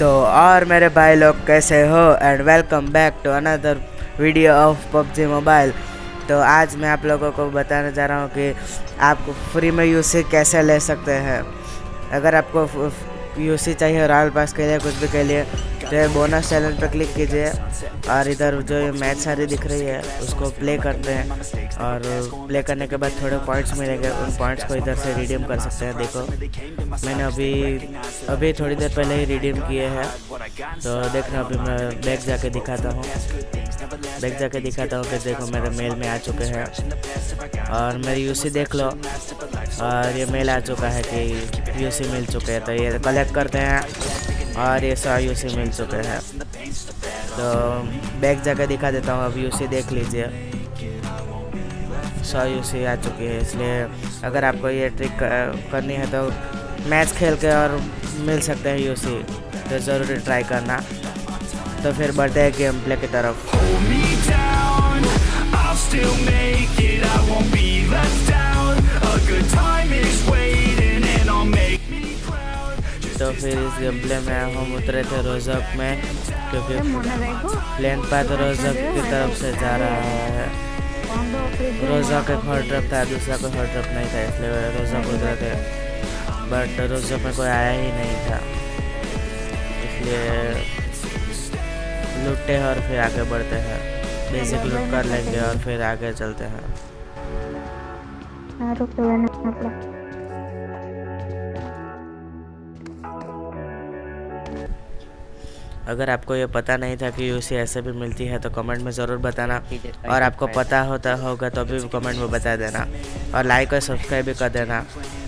तो और मेरे भाई लोग कैसे हो? And welcome back to another video of PUBG mobile तो आज मैं आप लोगों को बताने जा रहा हूँ कि आपको फ्री में यूसी कैसे ले सकते हैं। अगर आपको यूसी चाहिए रॉयल पास के लिए, कुछ भी के लिए तो ये बोनस चैनल पर क्लिक कीजिए और इधर जो ये मैच सारी दिख रही है, उसको प्ले करते हैं। और प्ले करने के बाद थोड़े पॉइंट्स मिलेंगे, उन पॉइंट्स को इधर से रिडीम कर सकते हैं, देखो। मैंने अभी अभी थोड़ी देर पहले ही रिडीम किए हैं। तो देखना, अभी मैं बैग जाके दिखाता हूँ। बैग जाके दिखाता हूँ कि देखो मेरे मेल में आ चुके हैं। और मेरी यूसी देख लो। और ये मेल आ चुका है कि यूसी मिल चुके हैं तो ये कलेक्ट करते हैं। और ये सौ यूसी मिल चुके हैं। तो बैग जाकर दिखा देता हूँ अब यूसी देख लीजिए। सौ यूसी आ चुकी है, इसलिए अगर आपको ये ट्रिक करनी है तो मैच खेल के और मिल सकते हैं यूसी तो ज़रूर ट्राई करना। तो फिर बढ़ते हैं गेम प्ले की तरफ़। तो फिर इस गेम प्ले में हम उतरे थे रोजक में क्योंकि प्लेन पर तो रोजक की तरफ़ से जा रहा है। रोजक एक हॉट ट्रप था दूसरा कोई हॉट ट्रप नहीं था इसलिए रोजक उतरे थे बट रोजक में कोई आया ही नहीं था। इसलिए लुटते हैं और फिर आगे बढ़ते हैं। बेसिक लुट कर लेंगे और फिर आगे चलते हैं। अगर आपको ये पता नहीं था कि यूसी ऐसे भी मिलती है तो कमेंट में ज़रूर बताना। और आपको पता होता होगा तो भी कमेंट में बता देना। और लाइक और सब्सक्राइब भी कर देना।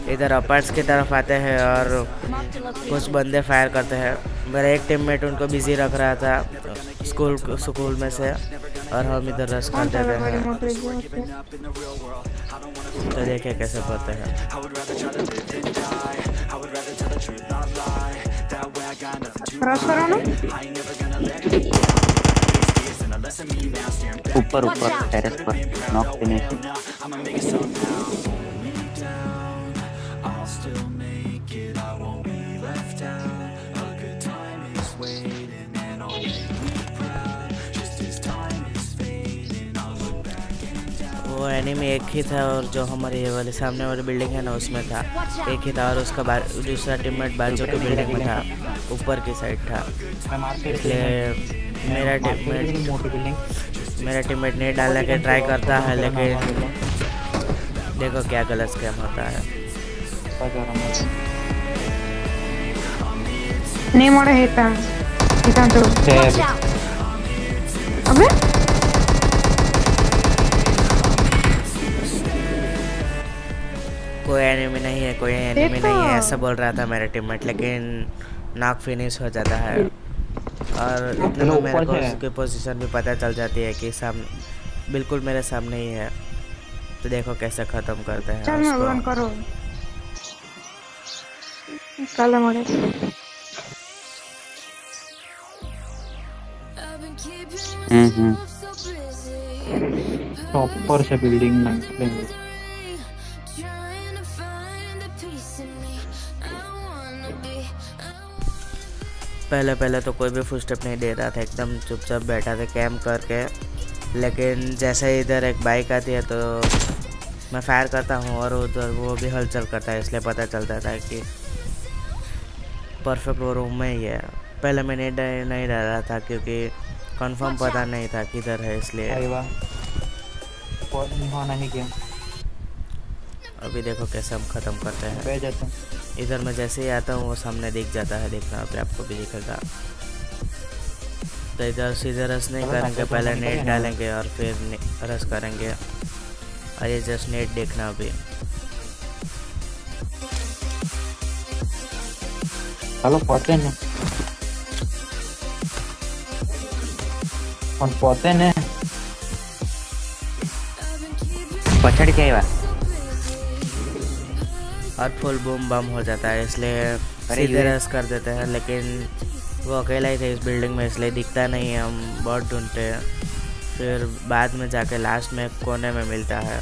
इधर अपर्स की तरफ़ आते हैं और कुछ बंदे फायर करते हैं। मेरा एक टीम टीममेट उनको बिज़ी रख रहा था स्कूल स्कूल में से। और हम इधर रस कर देते हैं। तो देखिए कैसे पढ़ते हैं। ऊपर ऊपर टेरेस पर नॉक फिनिश वो एनिमी एक ही था और जो हमारे ये वाले सामने वाली बिल्डिंग है ना उसमें था। एक ही था और उसका दूसरा टीममेट बाजू की बिल्डिंग में था ऊपर की साइड था। इसलिए मेरा टीममेट मेरा टीममेट नहीं डालने के ट्राई करता है लेकिन देखो क्या गलत स्कैम होता है। नहीं मोड़ा हेता हेता तो अबे कोई एनिमी नहीं है कोई एनिमी नहीं है ऐसा बोल रहा था मेरा टीममेट लेकिन नाक फिनिश हो जाता है। और इतने में मेरे को उसकी पोजीशन भी पता चल जाती है कि सामने बिल्कुल मेरे सामने ही है। तो देखो कैसे ख़त्म करते हैं चल रन करो। कल मोड़े। हम्म हम्म। टॉपर से बिल्डिंग में पहले पहले तो कोई भी फुल स्टेप नहीं दे रहा था एकदम चुपचाप बैठा था कैम्प करके। लेकिन जैसे ही इधर एक बाइक आती है तो मैं फायर करता हूँ और उधर वो भी हलचल करता है इसलिए पता चलता था कि परफेक्ट वो रूम में ही है। पहले मैं नहीं डर रहा था क्योंकि कंफर्म पता नहीं था किधर है इसलिए। नहीं अभी देखो कैसे हम ख़त्म करते हैं। इधर मैं जैसे ही आता हूँ वो सामने दिख जाता है देखना अभी आपको भी दिखेगा तो इधर सीधे रस नहीं करेंगे पहले नेट डालेंगे और फिर रस करेंगे। और ये जस्ट नेट देखना अभी। हेलो पोते ने। पोते ने। पछड़ के और फुल बूम बम हो जाता है इसलिए सीधे रस कर देते हैं लेकिन वो अकेला ही था इस बिल्डिंग में इसलिए दिखता नहीं है हम बहुत ढूंढते हैं। फिर बाद में जाके लास्ट में कोने में मिलता है।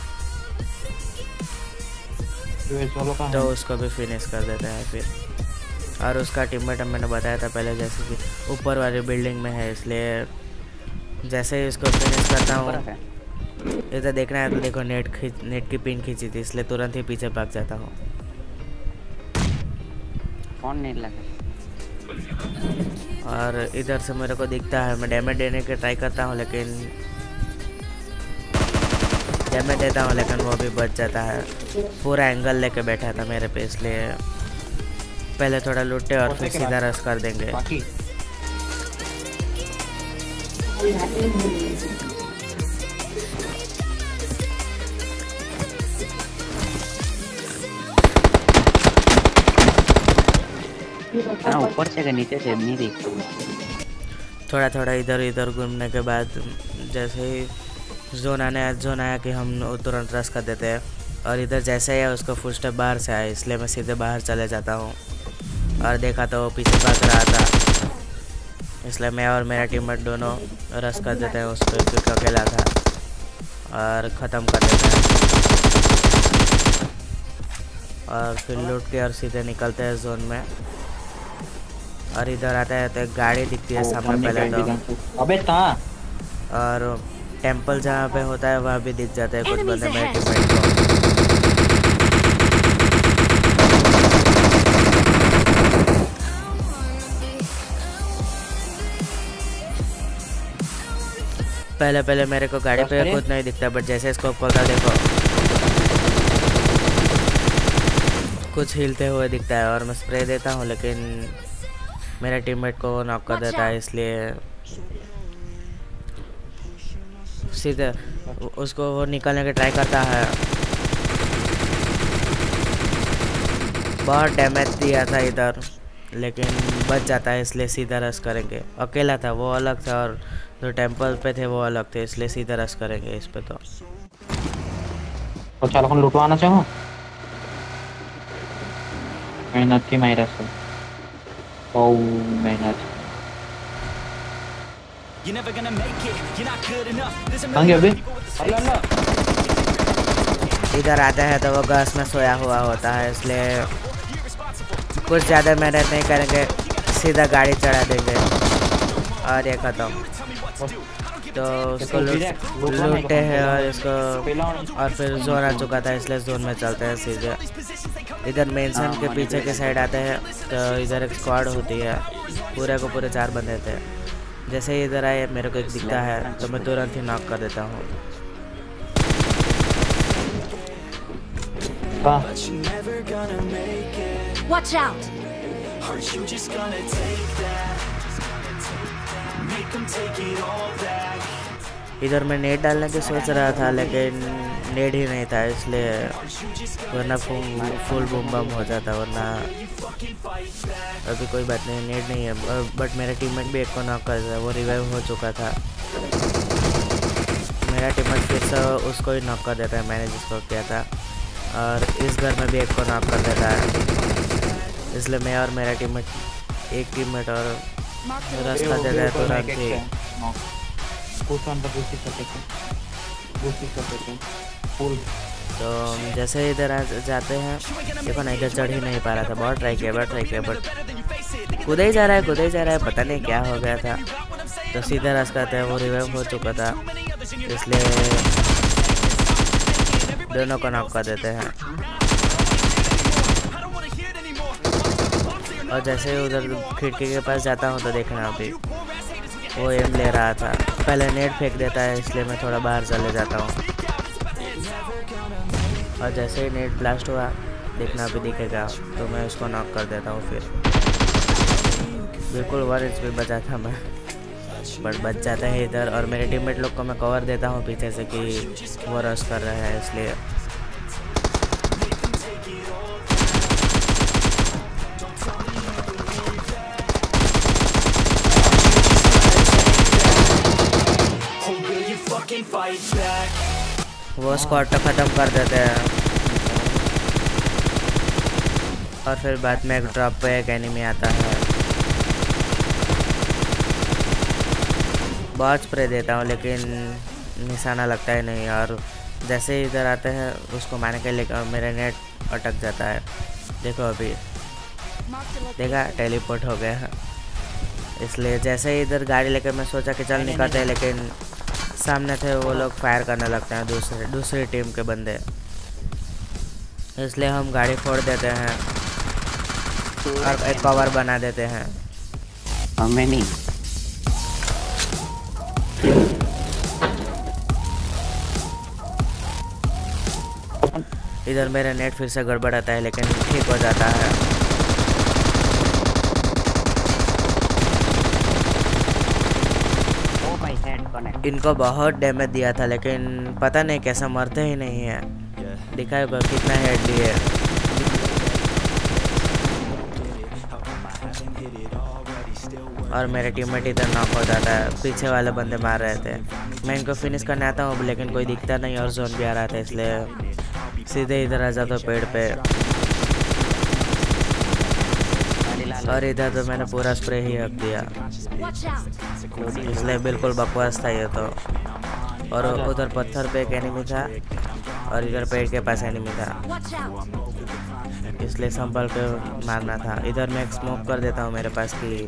का तो उसको भी फिनिश कर देते हैं फिर। और उसका टीममेट मैंने बताया था पहले जैसे कि ऊपर वाली बिल्डिंग में है इसलिए जैसे ही इसको फिनिश करता हूँ है। इधर देखना है तो देखो नेट खींच नेट की पिन खींची थी इसलिए तुरंत ही पीछे भाग जाता हूँ। कौन नहीं लगा। और इधर से मेरे को दिखता है मैं डैमेज देने की ट्राई करता हूँ लेकिन डैमेज देता हूँ लेकिन वो भी बच जाता है। पूरा एंगल लेके बैठा था मेरे पे इसलिए पहले थोड़ा लूटे और फिर सीधा रस कर देंगे। हाँ ऊपर से नीचे से नहीं दिख थोड़ा थोड़ा इधर इधर घूमने के बाद जैसे ही जोन आने, जोन आया कि हम तुरंत रस कर देते हैं। और इधर जैसे ही है उसका फुल स्टेप बाहर से आया, इसलिए मैं सीधे बाहर चले जाता हूँ। और देखा तो वो पीछे भाग रहा था। इसलिए मैं और मेरा टीममेट दोनों रस कर देते हैं उस पर क्योंकि अकेला था। और ख़त्म कर देते हैं। और फिर लूट के और सीधे निकलते हैं जोन में। और इधर आता है तो एक गाड़ी दिखती है सामने पहले तो अबे ता और टेंपल जहाँ पे होता है वहाँ भी दिख जाता है कुछ बंदे मेरे. टीममेट को पहले पहले मेरे को गाड़ी पे। खुद नहीं दिखता बट जैसे इसको खोलता देखो कुछ हिलते हुए दिखता है और मैं स्प्रे देता हूँ लेकिन मेरे टीममेट को नॉक कर अच्छा। देता है इसलिए सीधे उसको वो निकलने की ट्राई करता है। बहुत डैमेज दिया था इधर लेकिन बच जाता है इसलिए सीधा रस करेंगे। अकेला था वो अलग था और जो टेंपल पे थे वो अलग थे इसलिए सीधा रस करेंगे इस पे तो। तो चलो हम लुटवाना चाहो? मेहनत की मायरा से Oh, man. You're never gonna make it. You're not good enough. There's a million here, baby. this face. इधर आता है तो वो गैस में सोया हुआ होता है इसलिए कुछ ज़्यादा मेहनत नहीं करेंगे सीधा गाड़ी चढ़ा देंगे और ये ख़त्म तो उसको लूटे हैं और इसको और फिर जोन आ चुका था इसलिए जोन में चलते हैं सीधे इधर मेंशन के पीछे के साइड आते हैं तो इधर एक स्क्वाड होती है पूरे को पूरे चार बंदे थे जैसे ही इधर आए मेरे को एक दिखता है तो मैं तुरंत ही नॉक कर देता हूँ Watch out! Are you just gonna take that? Make them take it all back. इधर मैं नेट डालने की सोच रहा था लेकिन नेट ही नहीं था इसलिए वरना फुल फुल बूम बम हो जाता वरना अभी कोई बात नहीं नेट नहीं है। बट मेरा टीममेट भी एक को नॉक कर दिया वो रिवाइव हो चुका था। मेरा टीममेट फिर से उसको ही नॉक कर देता है मैंने जिसको किया था। और इस घर में भी एक को नॉक कर देता है। इसलिए मैं और मेरा टीममेट एक टीममेट और रास्ता दे देता है तुरंत ही। पुल तो जैसे इधर जाते हैं, देखो ना, इधर चढ़ ही नहीं पा रहा था, बहुत ट्राई किया, बहुत ट्राई किया बट कूदे ही जा रहा है खुदा ही जा रहा है, पता नहीं क्या हो गया था। तो सीधा रास्ता था, वो रिवाइव हो चुका था, इसलिए दोनों को नॉक कर देते हैं। और जैसे उधर खिड़की के पास जाता हूँ तो देखना अभी, वो एम ले रहा था। पहले नेट फेंक देता है, इसलिए मैं थोड़ा बाहर चले जाता हूँ। और जैसे ही नेट ब्लास्ट हुआ देखना अभी दिखेगा तो मैं उसको नॉक कर देता हूँ फिर। बिल्कुल वन एच बचा था मैं। बट बच जाता है इधर और मेरे टीममेट लोग को मैं कवर देता हूँ पीछे से कि वो रश कर रहे हैं इसलिए। Oh, fight back? वो स्क्वाड तो ख़त्म कर देते हैं। और फिर बाद में एक ड्रॉप पे एक एनिमी आता है। बहुत स्प्रे देता हूँ लेकिन निशाना लगता ही नहीं। और जैसे ही इधर आते हैं उसको मारने के लिए मेरा नेट अटक जाता है। देखो अभी। देखा टेलीपोर्ट हो गया। इसलिए जैसे ही इधर गाड़ी लेकर मैं सोचा कि चल निकलते हैं लेकिन सामने थे वो लोग फायर करने लगते हैं दूसरे दूसरी टीम के बंदे। इसलिए हम गाड़ी फोड़ देते हैं और एक कवर बना देते हैं। हमें नहीं। इधर मेरा नेट फिर से गड़बड़ाता है लेकिन ठीक हो जाता है ओ भाई हेड कनेक्ट इनको बहुत डैमेज दिया था लेकिन पता नहीं कैसे मरते ही नहीं है। दिखाए होगा कितना हेड दिए और मेरे टीममेट इधर नॉक हो जाता है। पीछे वाले बंदे मार रहे थे। मैं इनको फिनिश करने आता हूँ लेकिन कोई दिखता नहीं और जोन भी आ रहा था इसलिए सीधे इधर आ जाता हूँ पेड़ पे। और इधर तो मैंने पूरा स्प्रे ही रख दिया। इसलिए बिल्कुल बकवास था ये तो। और उधर पत्थर पे एक एनिमी था और इधर पेड़ के पास एनिमी था। इसलिए संभल के मारना था। इधर मैं एक स्मोक कर देता हूँ मेरे पास कि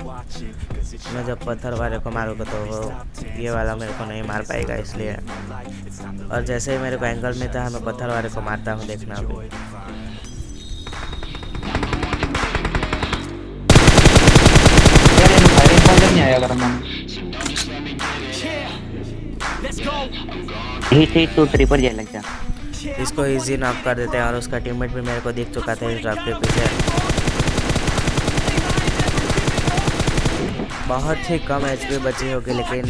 मैं जब पत्थर वाले को मारूँगा तो वो ये वाला मेरे को नहीं मार पाएगा इसलिए। और जैसे ही मेरे को एंगल में था, मैं पत्थर वाले को मारता हूँ देखना अभी। जाए लग इसको इजी नॉक कर देते हैं और उसका टीममेट भी मेरे को दिख चुका था इस ड्रॉप के पीछे। बहुत ही कम एच पी बची होगी, लेकिन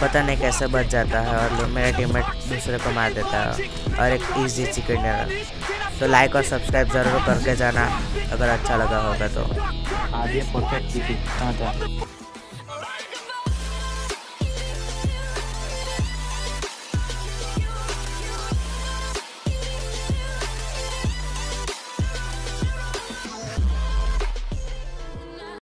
पता नहीं कैसे बच जाता है और मेरा टीममेट दूसरे को मार देता है और एक इजी चिकन डिनर तो लाइक और सब्सक्राइब ज़रूर करके जाना, अगर अच्छा लगा होगा तो। आज ये परफेक्ट